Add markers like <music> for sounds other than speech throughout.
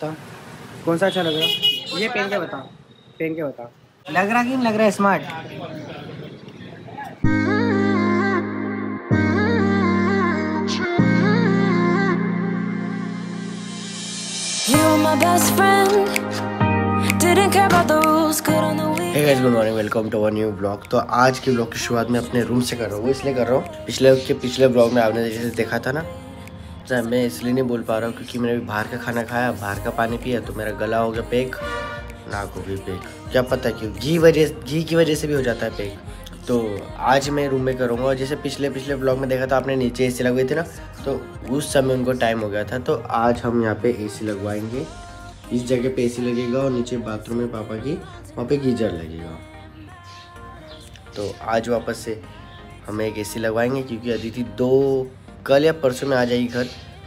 कौन सा अच्छा लग रहा है? ये पहन के बता पहन के बता लग रहा कि नहीं लग रहा है? Smart hey. Guys good morning welcome to our new blog तो आज के ब्लॉग की शुरुआत मैं अपने रूम से कर रहा हूँ। इसलिए कर रहा हूँ। पिछले के पिछले ब्लॉग में आपने जैसे देखा था ना मैं इसलिए नहीं बोल पा रहा हूँ क्योंकि मैंने अभी बाहर का खाना खाया, बाहर का पानी पिया तो मेरा गला हो गया पेक, नाक हो गई पेक। क्या पता क्यों, घी वजह, घी की वजह से भी हो जाता है पेक। तो आज मैं रूम में करूँगा और जैसे पिछले पिछले ब्लॉग में देखा था, आपने नीचे ए सी लगवाई थी ना तो उस समय उनको टाइम हो गया था तो आज हम यहाँ पे ए सी लगवाएँगे। इस जगह पे ए सी लगेगा और नीचे बाथरूम में पापा की, वहाँ पे गीजर लगेगा। तो आज वापस से हम एक ए सी लगवाएँगे, क्योंकि अदिति दो कल या परसों में आ जाएगी घर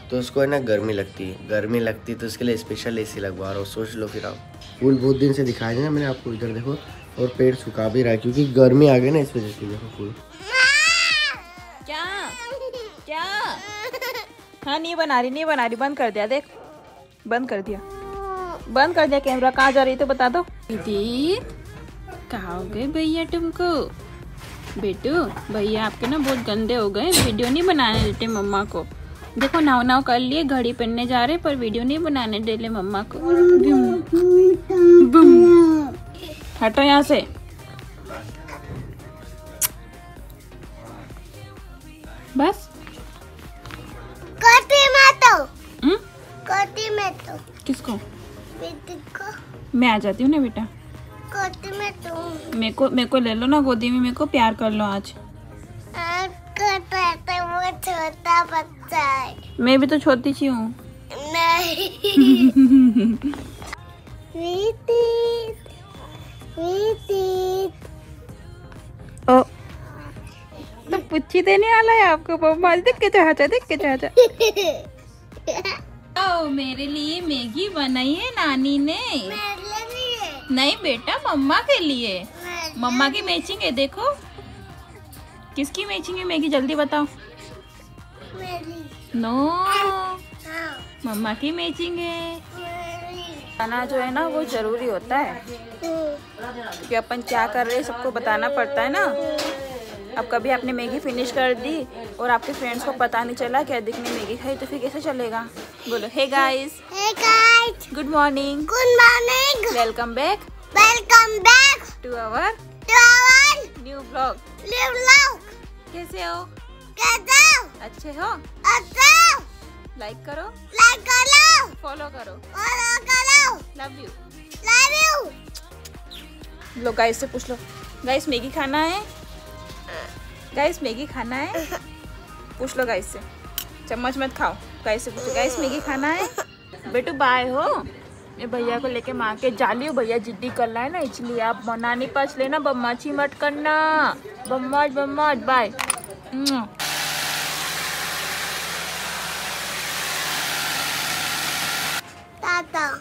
तो उसको है ना गर्मी लगती है। गर्मी लगती है तो उसके लिए स्पेशल एसी लगवा रहा हूँ। सोच लो फिर आप। फूल बहुत दिन से दिखाया नहीं ना मैंने आपको इधर देखो और पेड़ सुखा भी रहा है क्योंकि गर्मी आ गई ना इस वजह से देखो फूल। क्या? क्या? हाँ नहीं बना रही नहीं बना रही। बंद कर दिया देख। बंद कर दिया। बंद कर दिया कैमरा। कहाँ जा रही तो बता दो। दीदी कहा हो गए भैया तुमको? बेटू भैया आपके ना बहुत गंदे हो गए वीडियो नहीं बनाने देते मम्मा को। देखो नाव नाव कर लिए घड़ी पहनने जा रहे पर वीडियो नहीं बनाने दे ले मम्मा को। बुम। हटो यहाँ से। बस। कोटी में तो किसको? बेटी को। मैं आ जाती हूँ ना बेटा। मेरे को मेरे को ले लो ना गोदी में मेरे को प्यार कर लो आज। वो छोटा बच्चा है। मैं भी तो छोटी सी हूँ। ओ तो पुच्छी देने वाला है आपको मम्मा देख के चाचा देख के चाचा <laughs> ओ मेरे लिए मैगी बनाई है नानी ने। मेरे लिए? नहीं बेटा मम्मा के लिए। मम्मा की मैचिंग है देखो। किसकी मैचिंग है मैगी? जल्दी बताओ। मेरी। नो हाँ। मम्मा की मैचिंग है। खाना जो है ना वो ज़रूरी होता है। कि अपन क्या कर रहे हैं सबको बताना पड़ता है ना। अब कभी आपने मैगी फिनिश कर दी और आपके फ्रेंड्स को पता नहीं चला कि अधिक ने मैगी खाई तो फिर कैसे चलेगा? बोलो hey guys Hey guys, good morning good morning. Welcome back Welcome back. To our to our new blog new vlog. कैसे हो? कैसे हो? अच्छे हो? अच्छे हो? लाइक करो। Like करो, फॉलो करो। Follow करो. Love you Love you. लो गाइस से पूछ लो। गाइस मैगी खाना है? गाइस मैगी खाना है? पूछ लो गाइस से। चम्मच मत खाओ। गाइस से पूछो। गाइस मैगी खाना है? बेटू बाय हो। मैं भैया को लेके माँ के जा ली हूँ भैया जिद्दी कर रहा है ना इसलिए आप मना नहीं पास लेना बम्माची मत करना। बम्माच बम्माच बाय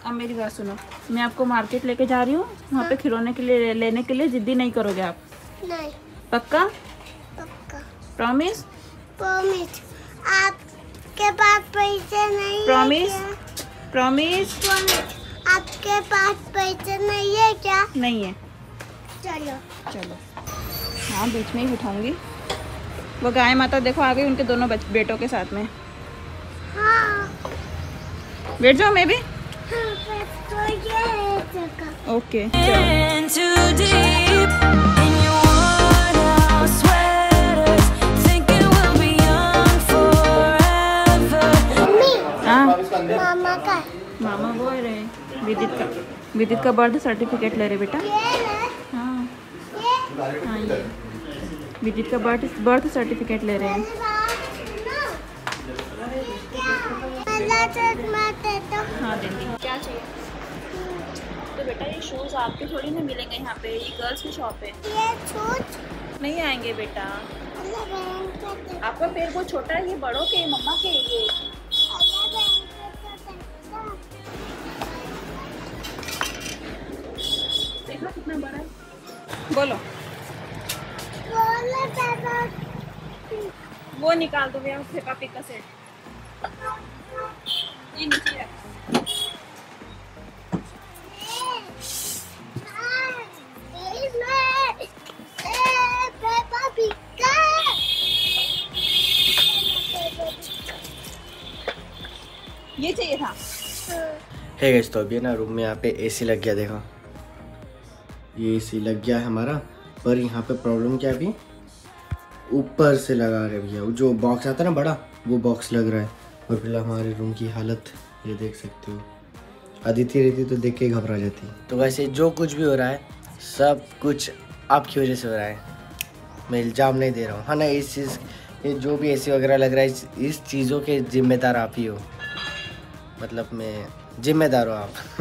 अब मेरी बात सुनो। मैं आपको मार्केट लेके जा रही हूँ वहाँ पे खिलौने के लिए लेने के लिए जिद्दी नहीं करोगे आप। नहीं। पक्का? पक्का। प्रॉमिस प्रॉमिस आपके पास पैसे नहीं है? क्या? Promise Promise. आपके पास पैसे नहीं है क्या? नहीं है। चलो। चलो। हाँ बीच में ही बिठाऊँगी। वो गाय माता देखो आ गई उनके दोनों बच- बेटों के साथ में। हाँ। बैठ जाओ मैं भी। हाँ, तो ये है जगह। ओके विदित का विदित का बर्थ सर्टिफिकेट ले रहे बेटा। हाँ। हाँ ये। विदित का बर्थ बर्थ सर्टिफिकेट ले रहे हैं। हाँ देंगे क्या चाहिए? तो बेटा ये शूज़ आपके थोड़ी ना मिलेंगे यहाँ पे। ये गर्ल्स की शॉप है। ये नहीं आएँगे बेटा। आपका पैर बहुत छोटा है ये बड़ों के मम्मा के ये। कितना कितना बड़ा बोलो। वो निकाल दो भैया उससे पापी का सेट। ये चाहिए था। है hey guys, तो अभी ना रूम में यहाँ पे एसी लग गया देखो। ये एसी लग गया है हमारा। पर यहाँ पे प्रॉब्लम क्या है अभी? ऊपर से लगा रहे भैया। जो बॉक्स आता है ना बड़ा, वो बॉक्स लग रहा है। और फ़िलहाल हमारे रूम की हालत, ये देख सकते हो। अदिति रहती तो देख के घबरा जाती। तो वैसे जो कुछ भी हो रहा है, सब कुछ आपकी वजह से हो रहा है। मैं इल्ज़ाम नहीं दे रहा हूँ। हाँ ना, इस चीज़, ये जो भी एसी वगैरह लग रहा है इस चीज़ों के जिम्मेदार आप ही हो। मतलब मैं जिम्मेदार हो आप। <laughs>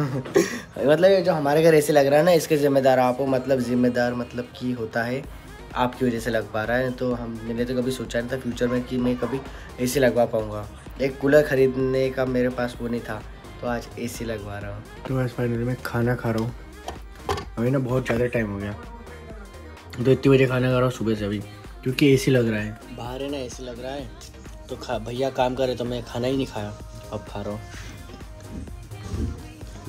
मतलब ये जो हमारे घर ऐसे लग रहा है ना इसके जिम्मेदार आप हो मतलब जिम्मेदार मतलब कि होता है आपकी वजह से लग पा रहा है। तो हम मैंने तो कभी सोचा नहीं था फ्यूचर में कि मैं कभी एसी लगवा पाऊँगा। एक कूलर ख़रीदने का मेरे पास वो नहीं था तो आज एसी लगवा रहा हूँ। तो आज फाइनली मैं खाना खा रहा हूँ। अभी ना बहुत ज़्यादा टाइम हो गया। तो इतनी बजे खाना खा रहा हूँ सुबह से अभी क्योंकि एसी लग रहा है। बाहर है ना एसी लग रहा है। तो खा भैया काम करे तो मैं खाना ही नहीं खाया अब खा रहा हूँ।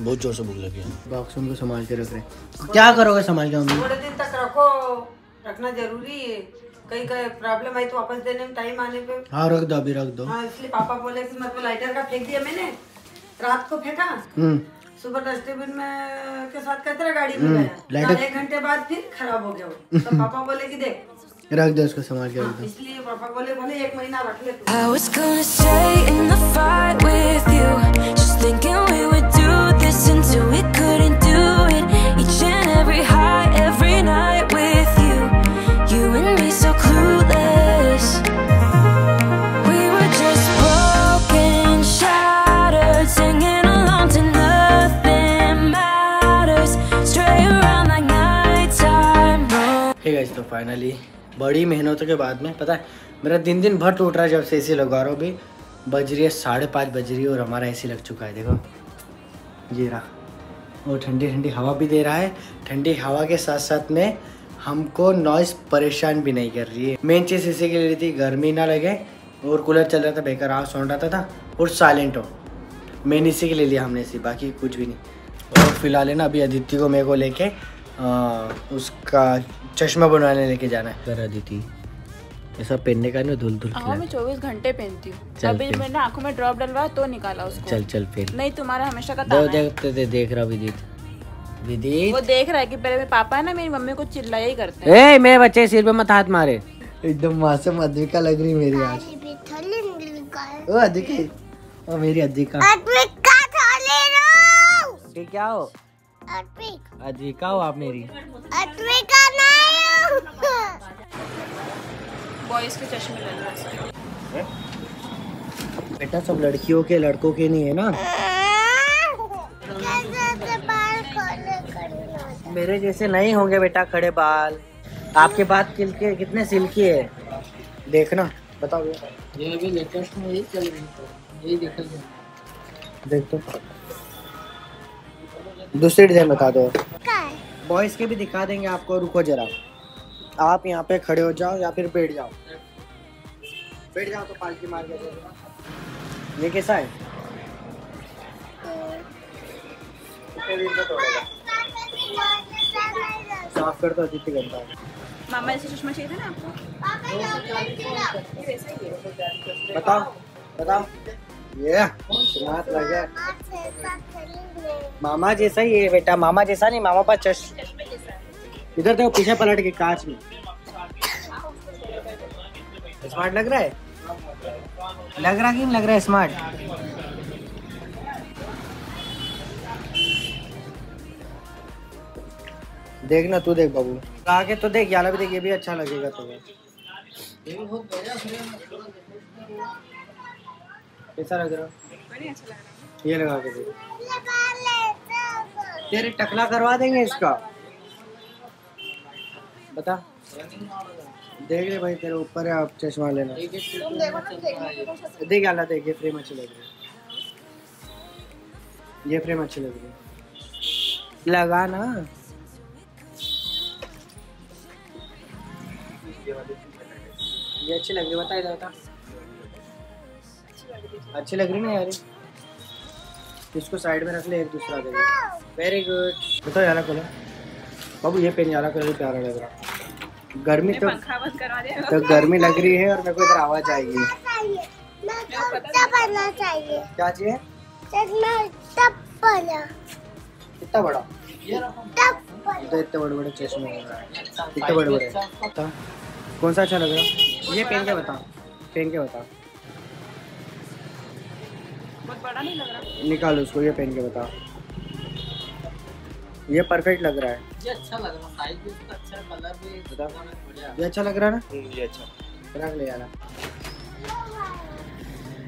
बहुत ज़ोर से भूख लगी है। बॉक्स उनको संभाल के रख रहे हैं। क्या करोगे संभाल के मम्मी थोड़े दिन तक रखो रखना ज़रूरी है। कहीं कहीं प्रॉब्लम आई तो वापस देने में टाइम आने पे। हाँ रख दो अभी रख दो। हाँ इसलिए पापा बोले कि मतलब लाइटर का फेंक दिया मैंने। रात को फेंका। हम्म। सुबह डस्टबिन में के साथ कहते रहे गाड़ी में गया। लाइटर- एक घंटे बाद फिर खराब हो गया वो। <laughs> तो पापा बोले कि देख। रख दो उसको संभाल के रख दो। इसलिए पापा बोले बोले एक महीना रख ले ठीक है तो फाइनली बड़ी मेहनतों के बाद में, पता है, मेरा दिन दिन भर टूट रहा है जब से एसी लगा रहा हूँ अभी। बज रही है साढ़े पाँच बज रही है और हमारा एसी लग चुका है, देखो। ये रहा। और ठंडी ठंडी हवा भी दे रहा है। ठंडी हवा के साथ साथ में हमको नॉइस परेशान भी नहीं कर रही है। मेन चीज़ इसी के लिए थी, गर्मी ना लगे और कूलर चल रहा था, बेकार आवाज़ सुन रहा था और साइलेंट हो। मेन इसी के लिए लिया हमने इसी बाकी कुछ भी नहीं। और फ़िलहाल है ना, अभी अदिति को मेरे को लेके उसका चश्मा बनवाने लेके जाना है। कर अदिति ऐसा पहनने का नहीं धुल धुल हाँ मैं चौबीस घंटे पहनती हूँ। अभी मैंने आँखों में ड्रॉप डलवाया तो निकाला उसको। चल चल फिर। नहीं तुम्हारा हमेशा का दो देखते देख रहा विदित। वो देख रहा है कि पहले मेरे पापा है ना मेरी मम्मी को चिल्लाया ही करते हैं। ए मेरे बच्चे सिर पे मत हाथ मारे। एकदम मासूम अद्विका लग रही मेरी आज। ओ ओ मेरी ये क्या हो? अद्विक अद्विका हो आप मेरी। अद्विका नहीं हो बॉयज़ के चश्मे लग रहे हैं बेटा सब लड़कियों के लड़कों के नहीं है ना? कैसे से बाल खोले करना मेरे जैसे नहीं होंगे बेटा खड़े बाल। आपके बात किल के कितने सिल्की है? देखना बताओ। ये अभी लेटेस्ट में यही चल रही है। यही देखा देख। तो दूसरी डिज़ाइन बता दो। बॉयज़ के भी दिखा देंगे आपको रुको जरा। आप यहाँ पे खड़े हो जाओ या फिर बैठ जाओ। बैठ जाओ तो पालकी मार के ये कैसा है? साफ़ कर दो जितनी गंदा मामा ऐसे चश्मा चाहिए था ना आपको? बताओ बताओ। ये स्मार्ट लग मामा जैसा ही है बेटा, मामा जैसा नहीं, मामा पास चश इधर देखो, पीछे पलट के कांच में। स्मार्ट लग रहा है? लग रहा कि नहीं लग रहा है स्मार्ट? देखना तू देख बाबू। आगे तो देख, याला भी देख, ये भी अच्छा लगेगा तुम्हें कैसा लग रहा? ये लगा के देख तेरे टकला करवा देंगे इसका। बता। देख ले भाई तेरे ऊपर है आप चश्मा लेना। देख आला देख ये फ्रेम अच्छी लग रही है। ये फ्रेम अच्छी लग रही है। लगा ना। ये अच्छी लग रही है बता इधर बता। अच्छी लग रही ना यार इसको साइड में रख ले एक दूसरा दे वेरी गुड बताओ यारा कलर बाबू ये पेन यारा कलर प्यारा लग रहा। गर्मी तो पंखा बंद करवा दे। तो गर्मी लग रही है और मेरे को इधर आवाज़ आएगी चाहिए मैं कब बनना चाहिए क्या चाहिए? कितना बड़ा। तो इतने बड़े बड़े चश्मे रहा इतने बड़े बड़े कौन सा अच्छा लग रहा है? ये पहन के बता? पहन के बता? बहुत बड़ा नहीं लग रहा। निकाल उसको ये पहन के बता ये परफेक्ट लग रहा है। ये अच्छा लग रहा साइज़ भी उसका अच्छा कलर भी बता। ये अच्छा लग रहा है ना? ये अच्छा। रख ले यार।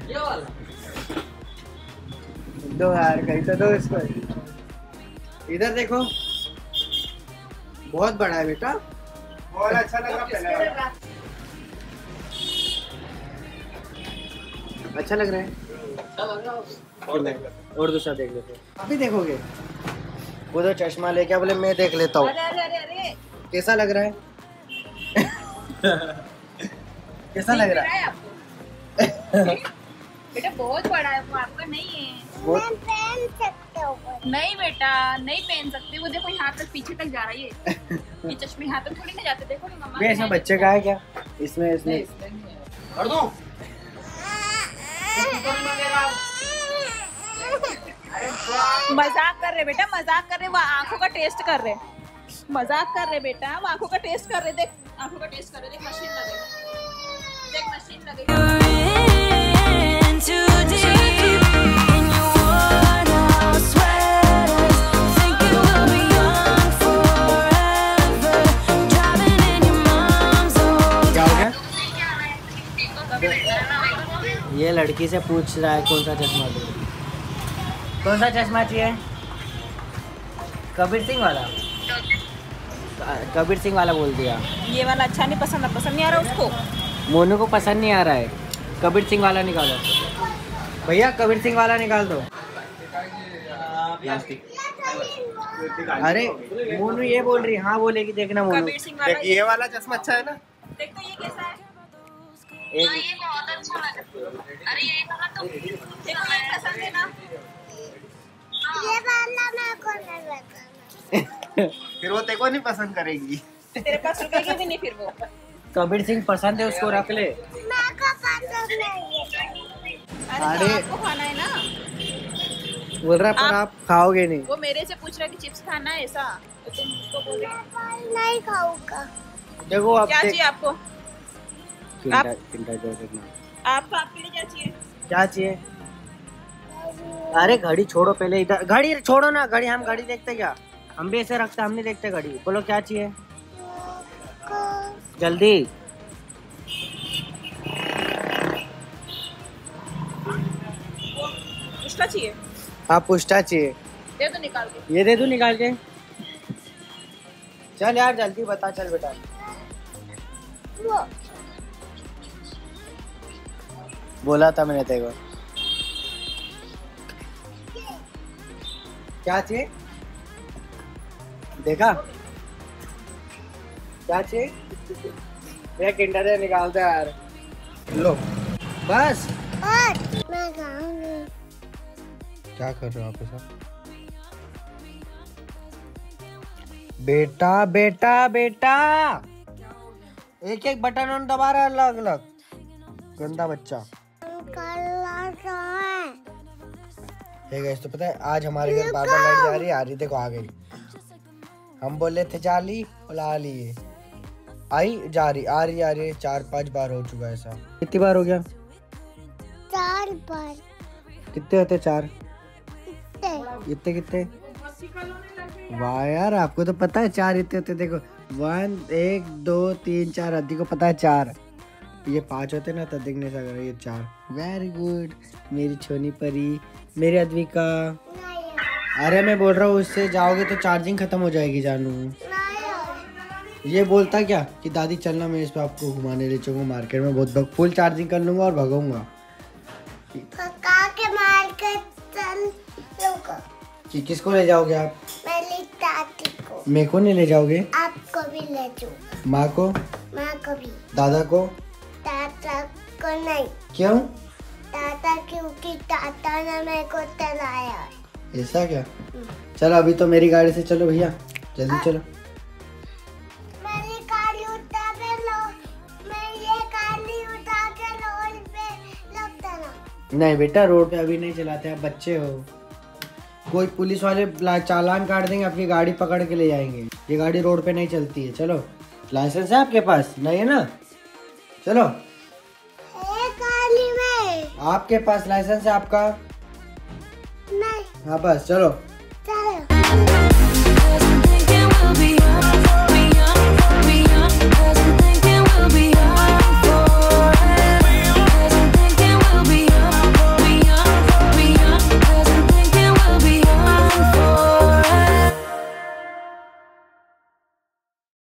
ये वाला। दो यार कहीं तो दो इसको। इधर देखो। बहुत बड़ा है बेटा। बहुत अच्छा लग रहा पहले अच्छा लग रहा है। और और दूसरा देख लेते अभी देखोगे। वो तो चश्मा लेके बोले मैं देख लेता हूँ। अरे अरे अरे अरे। कैसा लग रहा है? <laughs> कैसा लग रहा है? <laughs> बेटा बहुत बड़ा है वो आपका नहीं है। मैं पहन सकते हो। नहीं बेटा नहीं पहन सकते। वो देखो यहाँ तक पीछे तक जा रही है <laughs> ये। चश्मे यहाँ तक थोड़ी ना जाते। देखो ना मम्मा बच्चे का है। क्या? इसमें इसमें। कर दो? मज़ाक कर रहे बेटा, मज़ाक कर रहे, वो आँखों का टेस्ट कर रहे। मज़ाक कर रहे बेटा, वो आँखों का टेस्ट कर रहे, देख। आँखों का टेस्ट कर रहे, देख मशीन लगे। देख मशीन लगे। ये लड़की से पूछ रहा है कौन सा चश्मा दो कौन सा चश्मा चाहिए? कबीर सिंह वाला? कबीर सिंह वाला बोल दिया। ये वाला अच्छा नहीं पसंद पसंद नहीं आ रहा उसको? मोनू को पसंद नहीं आ रहा है। कबीर सिंह वाला निकालो। भैया कबीर सिंह वाला निकाल दो। अरे मोनू ये बोल रही हाँ। बोलेगी। देखना मोनू। ये वाला चश्मा अच्छा है ना। देख तो ये कैसा है। एक देखो ये पसंद है ना। ये वाला मेरे को नहीं फिर वो तेको नहीं पसंद करेगी। तेरे पास रुकेगी भी नहीं फिर वो। कबीर सिंह पसंद है उसको रख ले। मेरे को पसंद नहीं है। अरे अरे। तो आपको खाना है ना? बोल रहा पर आप- आप खाओगे नहीं। वो मेरे से पूछ रहा है कि चिप्स खाना है ऐसा। तो तुम उसको बोल रहे नहीं खाऊँगा। देखो आप क्या चाहिए आपको? आपको आपके लिए क्या चाहिए? क्या चाहिए? अरे घड़ी छोड़ो पहले इधर घड़ी छोड़ो ना घड़ी हम घड़ी देखते क्या? हम भी ऐसे रखते हम नहीं देखते घड़ी। बोलो क्या चाहिए? जल्दी। उसका चाहिए? आप पुष्टा चाहिए। दे दो निकाल के। ये दे दू निकाल के? चल यार जल्दी बता चल बेटा। बोला था मैंने तेरे को। क्या चाहिए देखा? क्या चाहिए भैया किंडर है निकाल यार। लो। बस। और मैं क्या कर रहे हो आप ऐसा? बेटा बेटा बेटा। एक एक बटन ऑन दबा रहा है अलग अलग गंदा बच्चा। है है गाइस तो पता है आज हमारे घर बार बार लाइट जा रही है आ रही देखो आ गई हम बोले थे जा ली और आ ली आई जा रही आ रही आ रही चार पाँच बार हो चुका है ऐसा। कितनी बार हो गया? चार बार। कितने होते चार? इतने। कितने? वाह यार आपको तो पता है चार इतने होते देखो वन एक दो तीन चार अद्दी को पता है चार। ये पाँच होते ना तो दिखने से अगर ये चार। वेरी गुड मेरी छोनी परी मेरी अद्विका। अरे मैं बोल रहा हूँ उससे जाओगे तो चार्जिंग खत्म हो जाएगी जानू। ये बोलता क्या कि दादी चलना मैं इस पे आपको घुमाने ले चलूँगा मार्केट में बहुत भग- फुल चार्जिंग कर लूँगा और भगाऊँगा। के किसको ले जाओगे आप? मेरी को। मेरे को नहीं ले जाओगे? आपको भी ले जाऊँ माँ को? माँ को भी। दादा को? दादा को नहीं। क्यों? टाटा क्योंकि दादा ने मेरे को चलाया ऐसा क्या? चलो अभी तो मेरी गाड़ी से चलो भैया। जल्दी चलो। नहीं बेटा रोड पे अभी नहीं चलाते आप बच्चे हो। कोई पुलिस वाले चालान काट देंगे आपकी गाड़ी पकड़ के ले जाएँगे। ये गाड़ी रोड पे नहीं चलती है। चलो लाइसेंस है आपके पास? नहीं है ना? चलो। आपके पास लाइसेंस है आपका? नहीं। हाँ बस चलो। चलो।